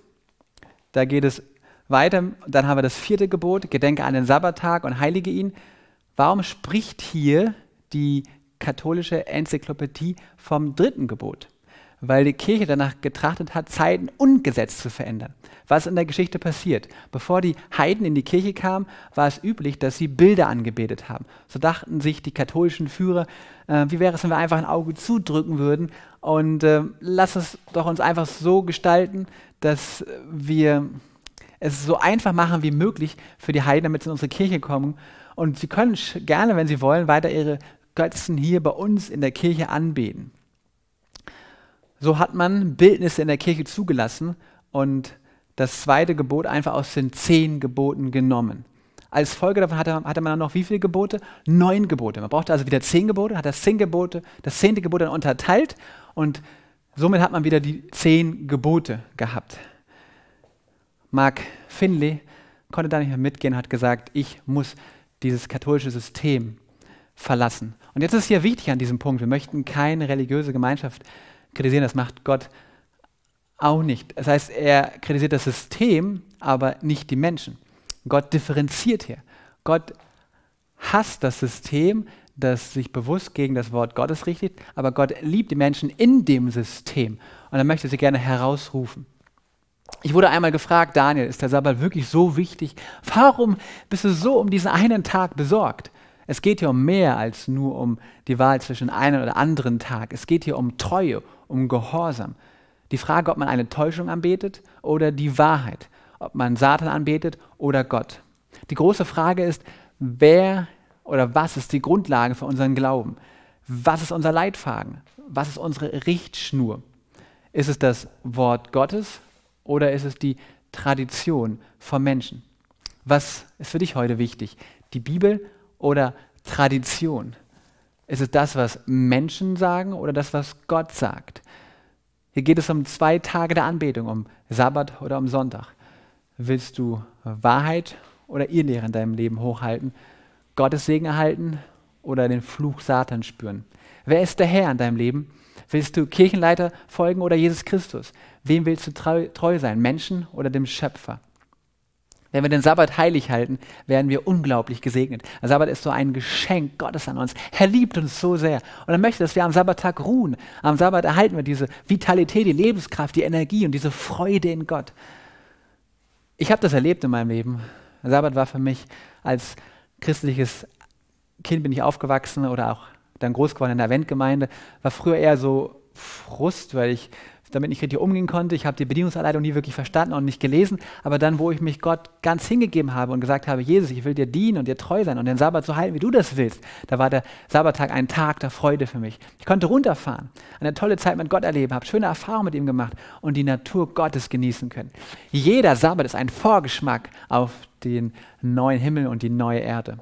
da geht es weiter. Dann haben wir das vierte Gebot, gedenke an den Sabbattag und heilige ihn. Warum spricht hier die katholische Enzyklopädie vom dritten Gebot? Weil die Kirche danach getrachtet hat, Zeiten und Gesetz zu verändern. Was in der Geschichte passiert? Bevor die Heiden in die Kirche kamen, war es üblich, dass sie Bilder angebetet haben. So dachten sich die katholischen Führer, äh, wie wäre es, wenn wir einfach ein Auge zudrücken würden und äh, lass es doch uns einfach so gestalten, dass wir es so einfach machen wie möglich für die Heiden, damit sie in unsere Kirche kommen. Und sie können gerne, wenn sie wollen, weiter ihre Götzen hier bei uns in der Kirche anbeten. So hat man Bildnisse in der Kirche zugelassen und das zweite Gebot einfach aus den zehn Geboten genommen. Als Folge davon hatte, hatte man dann noch wie viele Gebote? Neun Gebote. Man brauchte also wieder zehn Gebote, hat das zehn Gebote, das zehnte Gebot dann unterteilt und somit hat man wieder die zehn Gebote gehabt. Mark Finley konnte da nicht mehr mitgehen, hat gesagt, ich muss dieses katholische System verlassen. Und jetzt ist hier wichtig an diesem Punkt, wir möchten keine religiöse Gemeinschaft kritisieren, das macht Gott auch nicht. Das heißt, er kritisiert das System, aber nicht die Menschen. Gott differenziert hier. Gott hasst das System, das sich bewusst gegen das Wort Gottes richtet, aber Gott liebt die Menschen in dem System und er möchte sie gerne herausrufen. Ich wurde einmal gefragt, Daniel, ist der Sabbat wirklich so wichtig? Warum bist du so um diesen einen Tag besorgt? Es geht hier um mehr als nur um die Wahl zwischen einem oder anderen Tag. Es geht hier um Treue, um Gehorsam. Die Frage, ob man eine Täuschung anbetet oder die Wahrheit, ob man Satan anbetet oder Gott. Die große Frage ist, wer oder was ist die Grundlage für unseren Glauben? Was ist unser Leitfaden? Was ist unsere Richtschnur? Ist es das Wort Gottes oder ist es die Tradition von Menschen? Was ist für dich heute wichtig? Die Bibel oder Tradition? Ist es das, was Menschen sagen oder das, was Gott sagt? Hier geht es um zwei Tage der Anbetung, um Sabbat oder um Sonntag. Willst du Wahrheit oder Irrlehre in deinem Leben hochhalten, Gottes Segen erhalten oder den Fluch Satan spüren? Wer ist der Herr in deinem Leben? Willst du Kirchenleiter folgen oder Jesus Christus? Wem willst du treu, treu sein? Menschen oder dem Schöpfer? Wenn wir den Sabbat heilig halten, werden wir unglaublich gesegnet. Der Sabbat ist so ein Geschenk Gottes an uns. Er liebt uns so sehr. Und er möchte, dass wir am Sabbattag ruhen. Am Sabbat erhalten wir diese Vitalität, die Lebenskraft, die Energie und diese Freude in Gott. Ich habe das erlebt in meinem Leben. Der Sabbat war für mich als christliches Kind bin ich aufgewachsen oder auch dann groß geworden in der Adventgemeinde, war früher eher so Frust, weil ich damit nicht richtig umgehen konnte. Ich habe die Bedienungsanleitung nie wirklich verstanden und nicht gelesen. Aber dann, wo ich mich Gott ganz hingegeben habe und gesagt habe, Jesus, ich will dir dienen und dir treu sein und den Sabbat so halten, wie du das willst, da war der Sabbattag ein Tag der Freude für mich. Ich konnte runterfahren, eine tolle Zeit mit Gott erleben, habe schöne Erfahrungen mit ihm gemacht und die Natur Gottes genießen können. Jeder Sabbat ist ein Vorgeschmack auf den neuen Himmel und die neue Erde.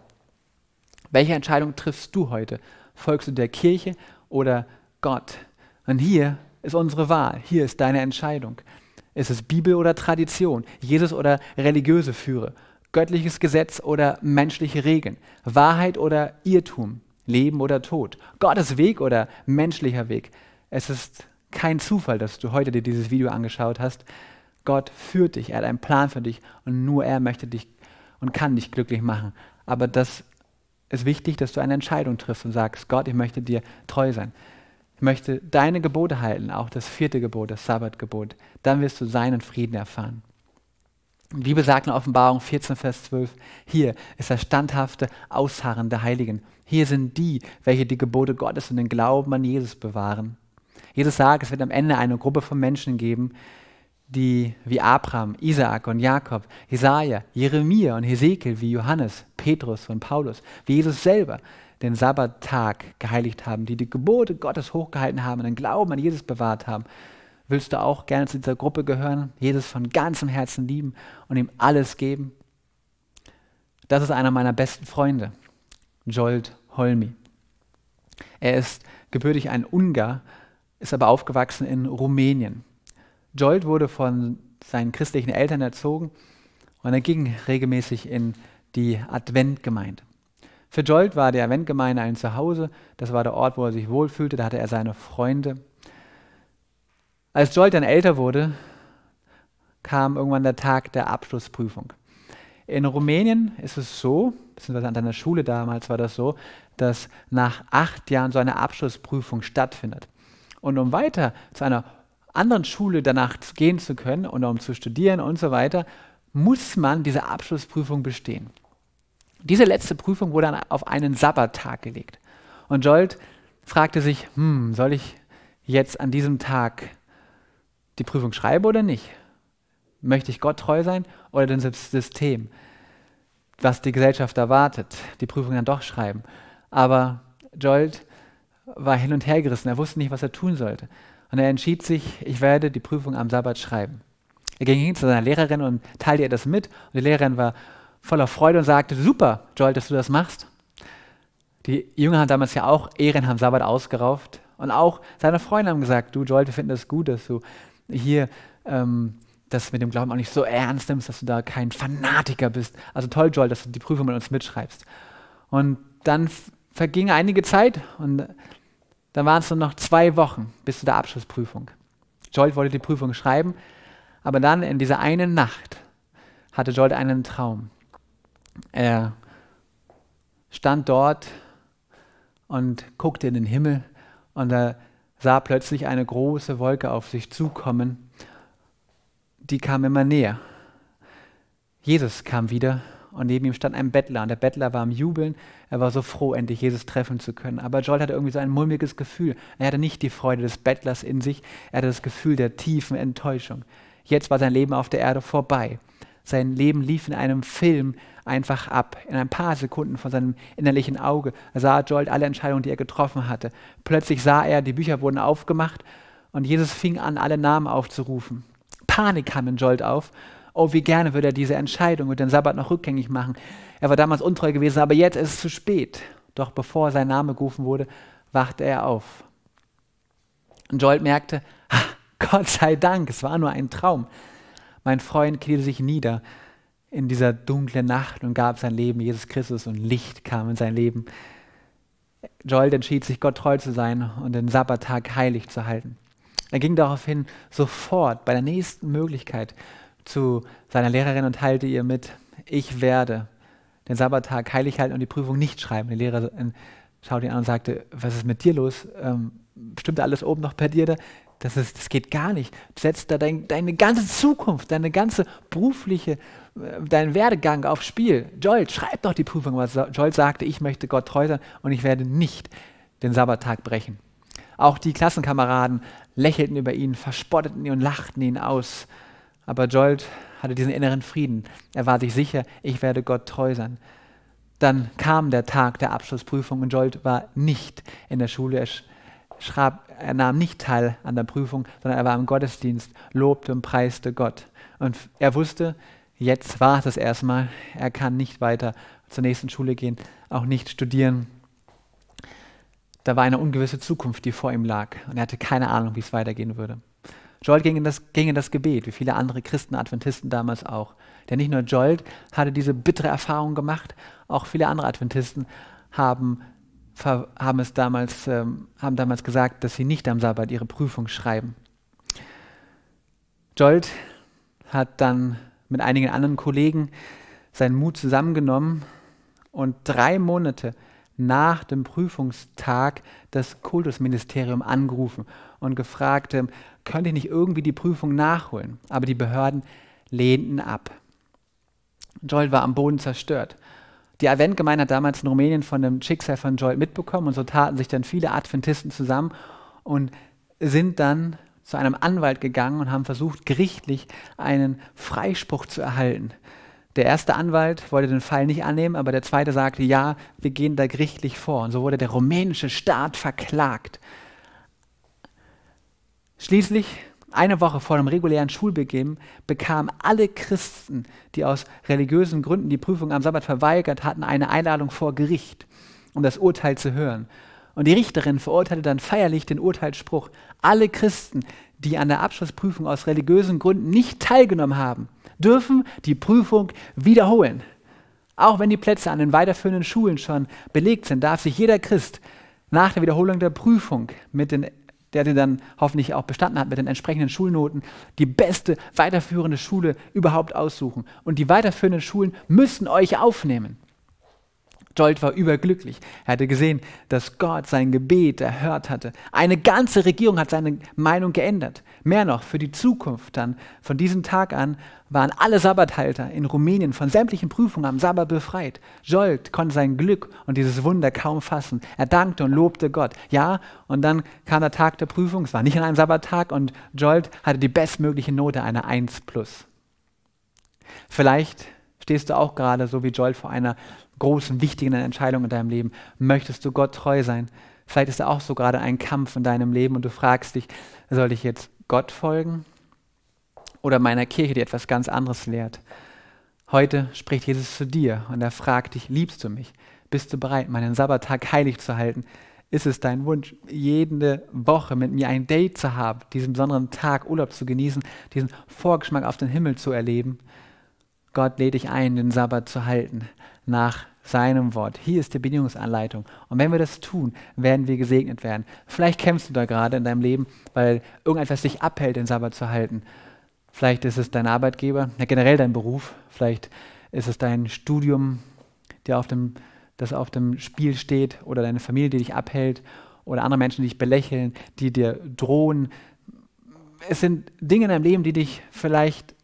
Welche Entscheidung triffst du heute? Folgst du der Kirche oder Gott? Und hier ist unsere Wahl. Hier ist deine Entscheidung. Ist es Bibel oder Tradition? Jesus oder religiöse Führe? Göttliches Gesetz oder menschliche Regeln? Wahrheit oder Irrtum? Leben oder Tod? Gottes Weg oder menschlicher Weg? Es ist kein Zufall, dass du heute dir dieses Video angeschaut hast. Gott führt dich, er hat einen Plan für dich und nur er möchte dich und kann dich glücklich machen. Aber das ist wichtig, dass du eine Entscheidung triffst und sagst, Gott, ich möchte dir treu sein. Möchte deine Gebote halten, auch das vierte Gebot, das Sabbatgebot. Dann wirst du seinen Frieden erfahren. Die Bibel sagt in Offenbarung 14, Vers 12, hier ist das standhafte Ausharren der Heiligen. Hier sind die, welche die Gebote Gottes und den Glauben an Jesus bewahren. Jesus sagt, es wird am Ende eine Gruppe von Menschen geben, die wie Abraham, Isaak und Jakob, Jesaja, Jeremia und Hesekiel, wie Johannes, Petrus und Paulus, wie Jesus selber, den Sabbattag geheiligt haben, die die Gebote Gottes hochgehalten haben und den Glauben an Jesus bewahrt haben, willst du auch gerne zu dieser Gruppe gehören, Jesus von ganzem Herzen lieben und ihm alles geben? Das ist einer meiner besten Freunde, Jolt Holmi. Er ist gebürtig ein Ungar, ist aber aufgewachsen in Rumänien. Jolt wurde von seinen christlichen Eltern erzogen und er ging regelmäßig in die Adventgemeinde. Für Jolt war die Adventgemeinde ein Zuhause, das war der Ort, wo er sich wohlfühlte, da hatte er seine Freunde. Als Jolt dann älter wurde, kam irgendwann der Tag der Abschlussprüfung. In Rumänien ist es so, beziehungsweise an deiner Schule damals war das so, dass nach acht Jahren so eine Abschlussprüfung stattfindet. Und um weiter zu einer anderen Schule danach gehen zu können und um zu studieren und so weiter, muss man diese Abschlussprüfung bestehen. Diese letzte Prüfung wurde dann auf einen Sabbattag gelegt. Und Jolt fragte sich, hm, soll ich jetzt an diesem Tag die Prüfung schreiben oder nicht? Möchte ich Gott treu sein oder dem System, was die Gesellschaft erwartet, die Prüfung dann doch schreiben? Aber Jolt war hin und her gerissen, er wusste nicht, was er tun sollte. Und er entschied sich, ich werde die Prüfung am Sabbat schreiben. Er ging hin zu seiner Lehrerin und teilte ihr das mit. Und die Lehrerin war voller Freude und sagte, super, Joel, dass du das machst. Die Jünger haben damals ja auch Ehren am Sabbat ausgerauft. Und auch seine Freunde haben gesagt, du Joel, wir finden das gut, dass du hier ähm, das mit dem Glauben auch nicht so ernst nimmst, dass du da kein Fanatiker bist. Also toll, Joel, dass du die Prüfung mit uns mitschreibst. Und dann verging einige Zeit und dann waren es nur noch zwei Wochen bis zu der Abschlussprüfung. Joel wollte die Prüfung schreiben, aber dann in dieser einen Nacht hatte Joel einen Traum. Er stand dort und guckte in den Himmel und er sah plötzlich eine große Wolke auf sich zukommen. Die kam immer näher. Jesus kam wieder und neben ihm stand ein Bettler und der Bettler war am Jubeln. Er war so froh, endlich Jesus treffen zu können. Aber Joel hatte irgendwie so ein mulmiges Gefühl. Er hatte nicht die Freude des Bettlers in sich, er hatte das Gefühl der tiefen Enttäuschung. Jetzt war sein Leben auf der Erde vorbei. Sein Leben lief in einem Film einfach ab. In ein paar Sekunden von seinem innerlichen Auge sah Joel alle Entscheidungen, die er getroffen hatte. Plötzlich sah er, die Bücher wurden aufgemacht und Jesus fing an, alle Namen aufzurufen. Panik kam in Joel auf. Oh, wie gerne würde er diese Entscheidung und den Sabbat noch rückgängig machen. Er war damals untreu gewesen, aber jetzt ist es zu spät. Doch bevor sein Name gerufen wurde, wachte er auf. Und Joel merkte, Gott sei Dank, es war nur ein Traum. Mein Freund kniete sich nieder in dieser dunklen Nacht und gab sein Leben Jesus Christus und Licht kam in sein Leben. Joel entschied sich, Gott treu zu sein und den Sabbattag heilig zu halten. Er ging daraufhin sofort bei der nächsten Möglichkeit zu seiner Lehrerin und teilte ihr mit, ich werde den Sabbattag heilig halten und die Prüfung nicht schreiben. Die Lehrerin schaute ihn an und sagte, was ist mit dir los? Ähm, stimmt alles oben noch bei dir? Da? Das, ist, das geht gar nicht. Du setzt da dein, deine ganze Zukunft, deine ganze berufliche, äh, deinen Werdegang aufs Spiel. Joel, schreib doch die Prüfung. Was Joel sagte, ich möchte Gott treu sein und ich werde nicht den Sabbattag brechen. Auch die Klassenkameraden lächelten über ihn, verspotteten ihn und lachten ihn aus. Aber Joel hatte diesen inneren Frieden. Er war sich sicher, ich werde Gott treu sein. Dann kam der Tag der Abschlussprüfung und Joel war nicht in der Schule. Er, schrieb, er nahm nicht teil an der Prüfung, sondern er war im Gottesdienst, lobte und preiste Gott. Und er wusste, jetzt war es das erstmal. Er kann nicht weiter zur nächsten Schule gehen, auch nicht studieren. Da war eine ungewisse Zukunft, die vor ihm lag. Und er hatte keine Ahnung, wie es weitergehen würde. Joel ging in, das, ging in das Gebet, wie viele andere Christen, Adventisten damals auch. Denn nicht nur Joel hatte diese bittere Erfahrung gemacht, auch viele andere Adventisten haben, haben, es damals, ähm, haben damals gesagt, dass sie nicht am Sabbat ihre Prüfung schreiben. Joel hat dann mit einigen anderen Kollegen seinen Mut zusammengenommen und drei Monate nach dem Prüfungstag das Kultusministerium angerufen und gefragt, ähm, könnte ich nicht irgendwie die Prüfung nachholen? Aber die Behörden lehnten ab. Joel war am Boden zerstört. Die Adventgemeinde hat damals in Rumänien von dem Schicksal von Joel mitbekommen und so taten sich dann viele Adventisten zusammen und sind dann zu einem Anwalt gegangen und haben versucht, gerichtlich einen Freispruch zu erhalten. Der erste Anwalt wollte den Fall nicht annehmen, aber der zweite sagte, ja, wir gehen da gerichtlich vor. Und so wurde der rumänische Staat verklagt. Schließlich, eine Woche vor dem regulären Schulbeginn, bekamen alle Christen, die aus religiösen Gründen die Prüfung am Sabbat verweigert hatten, eine Einladung vor Gericht, um das Urteil zu hören. Und die Richterin verurteilte dann feierlich den Urteilsspruch, alle Christen, die an der Abschlussprüfung aus religiösen Gründen nicht teilgenommen haben, dürfen die Prüfung wiederholen. Auch wenn die Plätze an den weiterführenden Schulen schon belegt sind, darf sich jeder Christ nach der Wiederholung der Prüfung mit den der sie dann hoffentlich auch bestanden hat mit den entsprechenden Schulnoten, die beste weiterführende Schule überhaupt aussuchen. Und die weiterführenden Schulen müssen euch aufnehmen. Jolt war überglücklich. Er hatte gesehen, dass Gott sein Gebet erhört hatte. Eine ganze Regierung hat seine Meinung geändert. Mehr noch, für die Zukunft dann, von diesem Tag an, waren alle Sabbathalter in Rumänien von sämtlichen Prüfungen am Sabbat befreit. Jolt konnte sein Glück und dieses Wunder kaum fassen. Er dankte und lobte Gott. Ja, und dann kam der Tag der Prüfung. Es war nicht an einem Sabbattag und Jolt hatte die bestmögliche Note, eine 1 plus. Vielleicht stehst du auch gerade so wie Joel vor einer großen, wichtigen Entscheidung in deinem Leben. Möchtest du Gott treu sein? Vielleicht ist da auch so gerade ein Kampf in deinem Leben und du fragst dich, soll ich jetzt Gott folgen oder meiner Kirche, die etwas ganz anderes lehrt? Heute spricht Jesus zu dir und er fragt dich, liebst du mich? Bist du bereit, meinen Sabbattag heilig zu halten? Ist es dein Wunsch, jede Woche mit mir ein Date zu haben, diesen besonderen Tag Urlaub zu genießen, diesen Vorgeschmack auf den Himmel zu erleben? Gott lädt dich ein, den Sabbat zu halten nach seinem Wort. Hier ist die Bedingungsanleitung. Und wenn wir das tun, werden wir gesegnet werden. Vielleicht kämpfst du da gerade in deinem Leben, weil irgendetwas dich abhält, den Sabbat zu halten. Vielleicht ist es dein Arbeitgeber, ja, generell dein Beruf. Vielleicht ist es dein Studium, der auf dem, das auf dem Spiel steht, oder deine Familie, die dich abhält, oder andere Menschen, die dich belächeln, die dir drohen. Es sind Dinge in deinem Leben, die dich vielleicht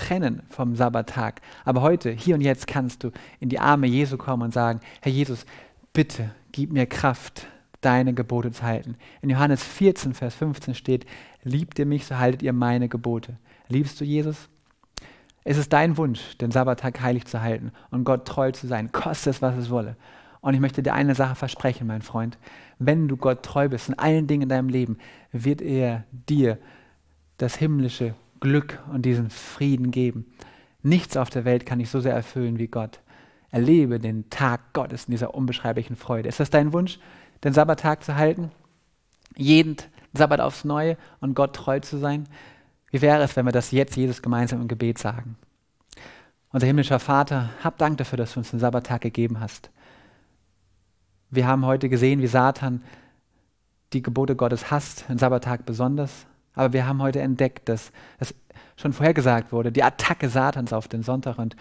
trennen vom Sabbattag. Aber heute, hier und jetzt kannst du in die Arme Jesu kommen und sagen, Herr Jesus, bitte gib mir Kraft, deine Gebote zu halten. In Johannes 14, Vers 15 steht, liebt ihr mich, so haltet ihr meine Gebote. Liebst du Jesus? Es ist dein Wunsch, den Sabbattag heilig zu halten und Gott treu zu sein, koste es, was es wolle. Und ich möchte dir eine Sache versprechen, mein Freund. Wenn du Gott treu bist in allen Dingen in deinem Leben, wird er dir das himmlische Glück und diesen Frieden geben. Nichts auf der Welt kann dich so sehr erfüllen wie Gott. Erlebe den Tag Gottes in dieser unbeschreiblichen Freude. Ist das dein Wunsch, den Sabbattag zu halten? Jeden Sabbat aufs Neue und Gott treu zu sein? Wie wäre es, wenn wir das jetzt Jesus gemeinsam im Gebet sagen? Unser himmlischer Vater, hab Dank dafür, dass du uns den Sabbattag gegeben hast. Wir haben heute gesehen, wie Satan die Gebote Gottes hasst, den Sabbattag besonders. Aber wir haben heute entdeckt, dass es schon vorhergesagt wurde, die Attacke Satans auf den Sonntag. Und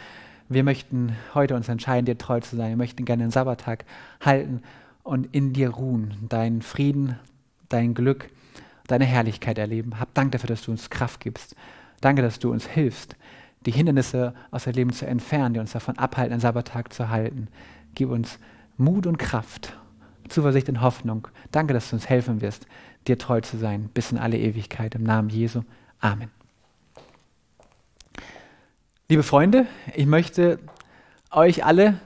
wir möchten heute uns entscheiden, dir treu zu sein. Wir möchten gerne den Sabbattag halten und in dir ruhen, deinen Frieden, dein Glück, deine Herrlichkeit erleben. Hab Dank dafür, dass du uns Kraft gibst. Danke, dass du uns hilfst, die Hindernisse aus dem Leben zu entfernen, die uns davon abhalten, den Sabbattag zu halten. Gib uns Mut und Kraft, Zuversicht und Hoffnung. Danke, dass du uns helfen wirst, dir treu zu sein, bis in alle Ewigkeit. Im Namen Jesu. Amen. Liebe Freunde, ich möchte euch alle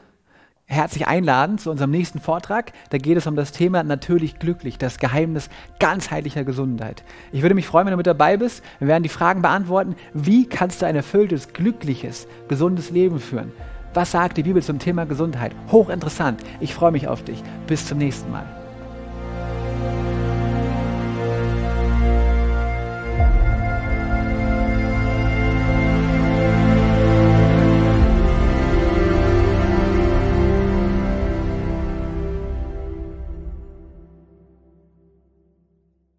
herzlich einladen zu unserem nächsten Vortrag. Da geht es um das Thema natürlich glücklich, das Geheimnis ganzheitlicher Gesundheit. Ich würde mich freuen, wenn du mit dabei bist. Wir werden die Fragen beantworten, wie kannst du ein erfülltes, glückliches, gesundes Leben führen? Was sagt die Bibel zum Thema Gesundheit? Hochinteressant. Ich freue mich auf dich. Bis zum nächsten Mal.